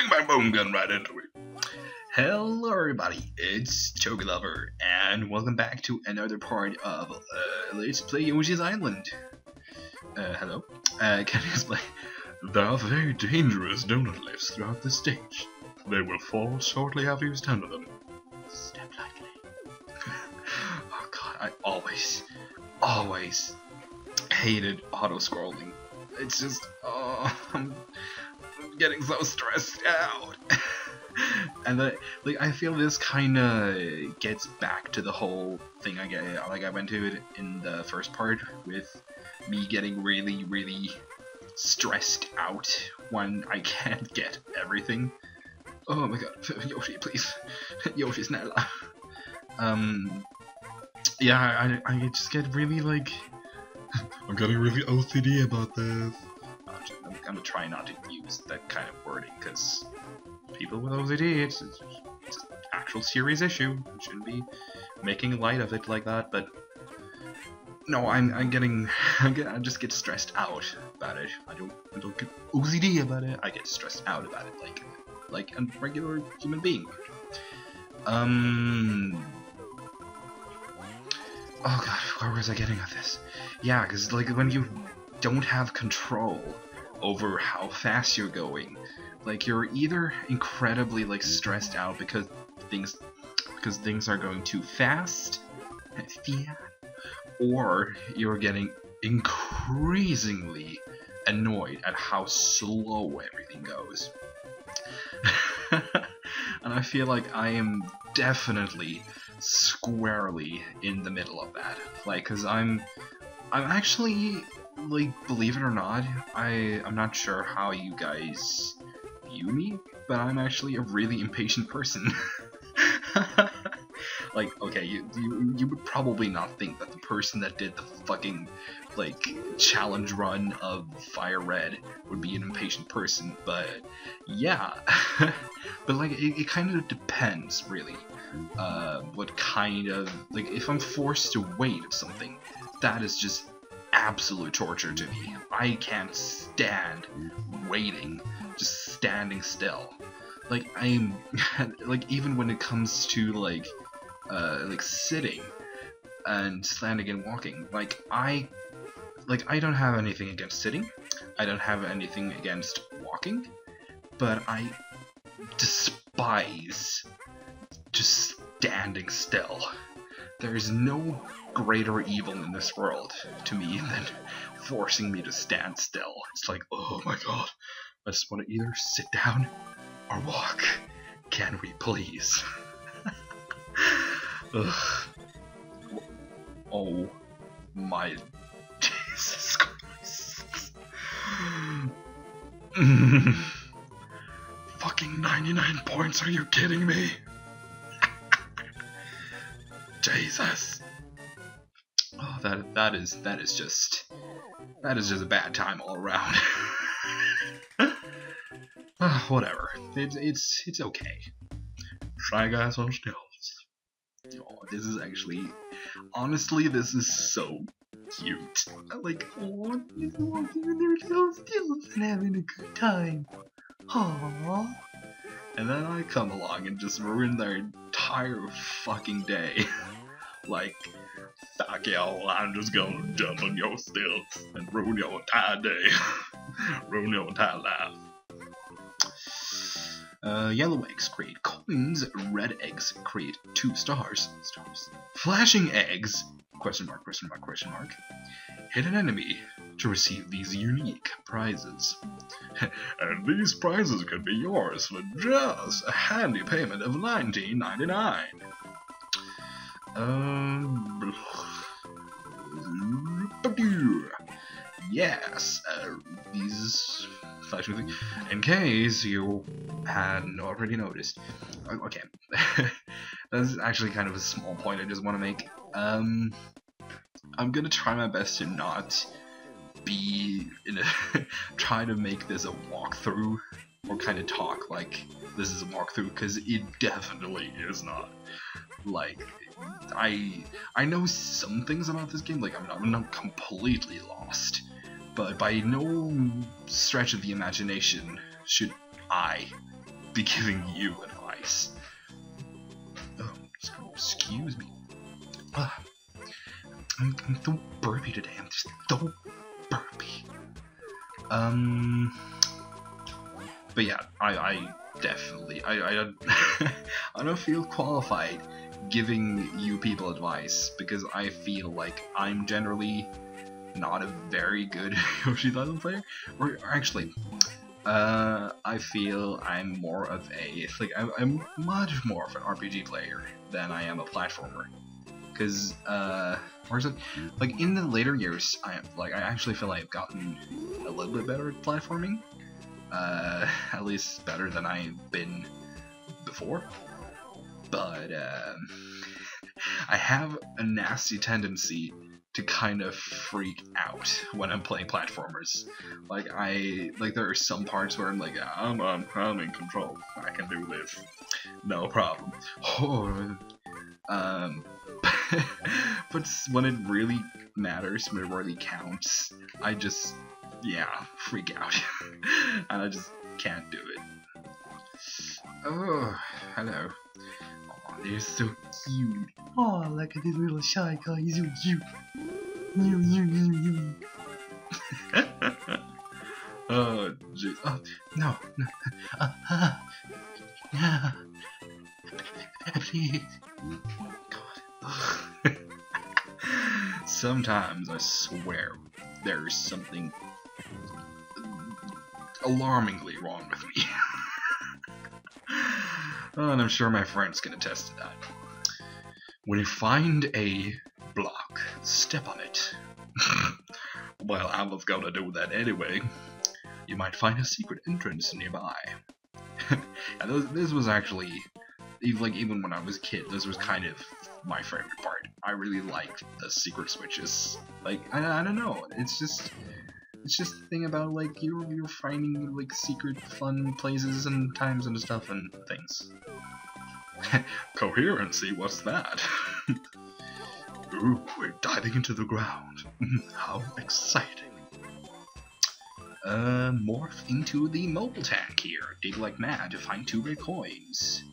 swing my bone gun right into it. Hello everybody, it's Togelover, and welcome back to another part of uh, Let's Play Yoshi's Island. Uh, hello. Uh, can you explain? There are very dangerous donut lifts throughout the stage. They will fall shortly after you stand on them. Step lightly. oh god, I always, always hated auto-scrolling. It's just, oh, I'm getting so stressed out. and like I feel this kind of gets back to the whole thing I get like I went to it in the first part with me getting really really stressed out when I can't get everything. Oh my god, Yoshi, please, Yoshi's not alive. Um, yeah, I I just get really like I'm getting really OCD about this. Because people with OCD, it's, it's, it's an actual serious issue. We shouldn't be making light of it like that. But no, I'm I'm getting I, get, I just get stressed out about it. I don't I don't get OCD about it. I get stressed out about it like like a regular human being. Um. Oh god, where was I getting at this? Yeah, because like when you don't have control over how fast you're going, like you're either incredibly like stressed out because things because things are going too fast, or you're getting increasingly annoyed at how slow everything goes. and I feel like I am definitely squarely in the middle of that. Like, cause I'm, I'm actually, like, believe it or not, I, I'm not sure how you guys me, but I'm actually a really impatient person. like, okay, you, you, you would probably not think that the person that did the fucking, like, challenge run of Fire Red would be an impatient person, but yeah. but, like, it, it kind of depends, really. Uh, what kind of, like, if I'm forced to wait something, that is just absolute torture to me. I can't stand waiting, just standing still. Like I'm, like even when it comes to like, uh, like sitting and standing and walking, like I, like I don't have anything against sitting. I don't have anything against walking, but I despise just standing still. There is no greater evil in this world to me than forcing me to stand still. It's like, oh my god, I just want to either sit down or walk. Can we please? Ugh. Oh my Jesus Christ. Fucking 99 points, are you kidding me? Jesus. Oh, that that is that is just that is just a bad time all around. Uh, whatever. It's it's it's okay. Shy guys on stilts. Oh, this is actually honestly this is so cute. I like walking in their little stilts and having a good time. Aww. And then I come along and just ruin their entire fucking day. like Fuck y'all, I'm just gonna jump on your stilts and ruin your entire day. ruin your entire life. Uh, yellow eggs create coins, red eggs create two stars. Stars. Flashing eggs, question mark, question mark, question mark. Hit an enemy to receive these unique prizes. and these prizes could be yours for just a handy payment of $19.99. Um, yes, uh, these flashing things. In case you hadn't already noticed, okay, that's actually kind of a small point I just want to make. Um, I'm gonna try my best to not be in a try to make this a walkthrough or kind of talk like this is a walkthrough because it definitely is not. Like I I know some things about this game, like I'm not, I'm not completely lost, but by no stretch of the imagination should I be giving you advice. Oh, excuse me. Uh, I'm, I'm so burpy today. I'm just so burpy. Um, but yeah, I, I definitely, I, I don't, I don't feel qualified giving you people advice because I feel like I'm generally not a very good Yoshi's Island player. Or, or actually, uh, I feel I'm more of a like I'm, I'm much more of an RPG player than I am a platformer. Because uh, is it like in the later years, I like I actually feel I've gotten a little bit better at platforming. Uh, at least better than I've been before. But um, I have a nasty tendency to kind of freak out when I'm playing platformers. Like I like there are some parts where I'm like I'm I'm, I'm in control. I can do this. No problem. Oh, um but when it really matters, when it really counts, I just yeah, freak out. and I just can't do it. Oh, hello. Oh, they're so cute. Oh, look at this little shy guy. He's so cute. oh, jeez. Oh, no, no. Uh, uh, yeah. Please. God. Sometimes I swear there's something alarmingly wrong with me. oh, and I'm sure my friends can attest to that. When you find a step on it. well, I was gonna do that anyway. You might find a secret entrance nearby. and this, this was actually, even, like even when I was a kid, this was kind of my favorite part. I really liked the secret switches. Like I, I don't know, it's just it's just the thing about like you're you're finding like secret fun places and times and stuff and things. Coherency, what's that? Ooh, we're diving into the ground. How exciting. Uh, morph into the mole tank here. Dig like mad to find two red coins.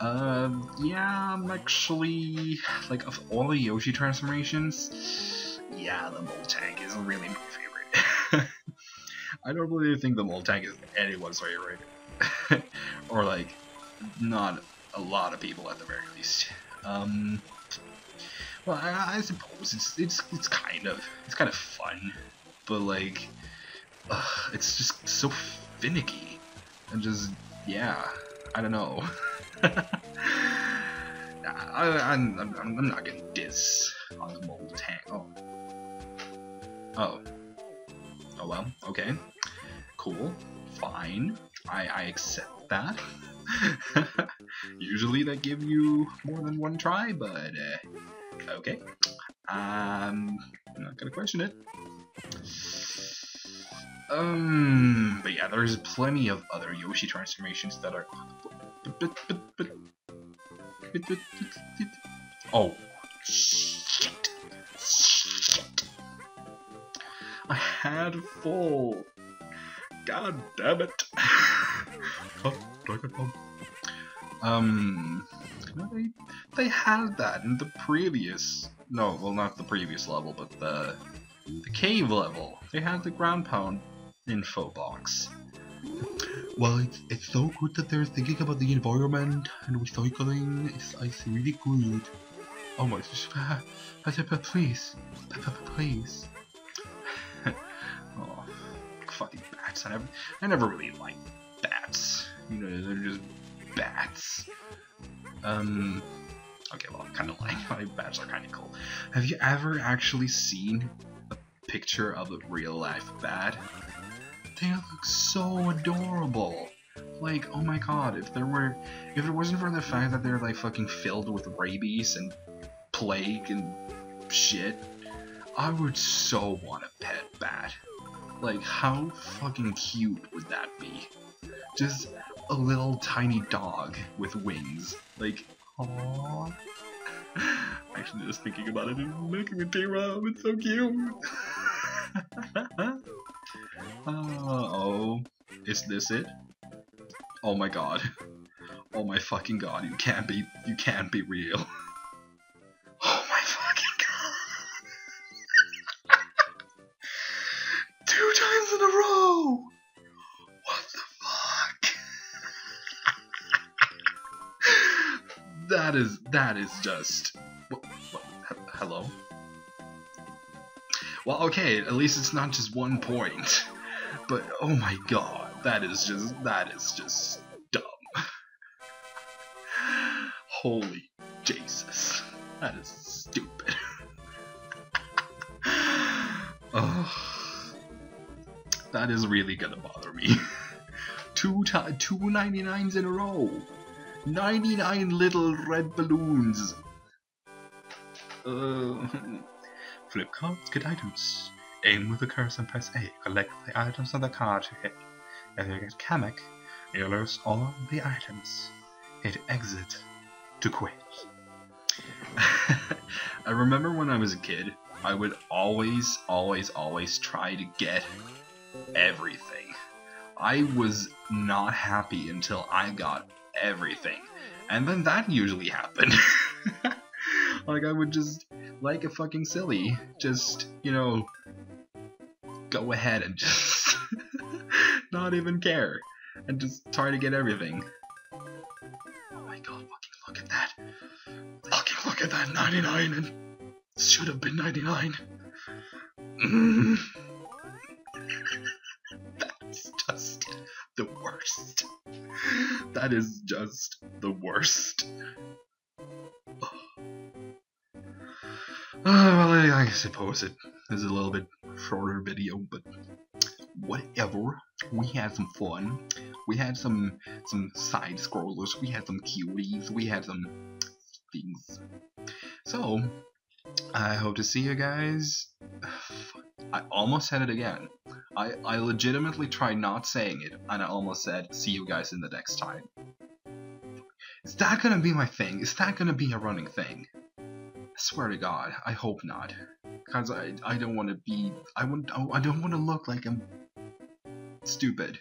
Uh, yeah, I'm actually, like, of all the Yoshi transformations, yeah, the mole tank is really my favorite. I don't really think the mole tank is anyone's favorite. or, like, not a lot of people at the very least. Um, well, I, I, suppose it's it's it's kind of it's kind of fun, but like, it's just so finicky, and just yeah, I don't know. I, am I'm, I'm not gonna on the mole tank. Oh. Oh. Oh well, okay. Cool. Fine. I, I accept that. Usually they give you more than one try, but uh, okay. Um, I'm not gonna question it. Um, but yeah, there's plenty of other Yoshi transformations that are Oh. Shit. I had full. God damn it. Oh, Um, they, they had that in the previous, no, well not the previous level, but the, the cave level. They had the ground pound info box. Well, it's, it's so good that they're thinking about the environment and recycling. It's, it's really good. Oh my, please, please. oh, fucking bats. I never, I never really liked bats. You know, they're just bats. Um, okay, well, I'm kind of like, bats are kind of cool. Have you ever actually seen a picture of a real life bat? They look so adorable. Like, oh my god, if there were, if it wasn't for the fact that they're like fucking filled with rabies and plague and shit, I would so want a pet bat. Like, how fucking cute would that be? Just a little tiny dog with wings. Like, aww. Actually, just thinking about it making me tear up. It's so cute. Uh, oh, is this it? Oh my god. Oh my fucking god, you can't be you can't be real. that is that is just what, what, hello. Well, okay, at least it's not just one point. But oh my god, that is just that is just dumb. Holy Jesus. That is stupid. oh, that is really gonna bother me. two two 99s in a row. 99 little red balloons. Uh, flip cards, get items. Aim with the cursor and press A. Collect the items on the card to hit. If you get Kamek, you lose all the items. Hit exit to quit. I remember when I was a kid, I would always, always, always try to get everything. I was not happy until I got everything. And then that usually happened. like I would just, like a fucking silly, just, you know, go ahead and just not even care. And just try to get everything. Oh my god, fucking look at that. Fucking look at that 99 and should have been 99. Mm. That is just the worst. Uh, well, I suppose it is a little bit shorter video, but whatever. We had some fun. We had some some side scrollers. We had some cuties. We had some things. So, I hope to see you guys. I almost said it again. I, I legitimately tried not saying it, and I almost said, see you guys in the next time. Is that gonna be my thing? Is that gonna be a running thing? I swear to God, I hope not. Cause I, I don't want to be, I, want, oh, I don't want to look like I'm stupid.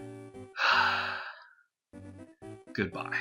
Goodbye.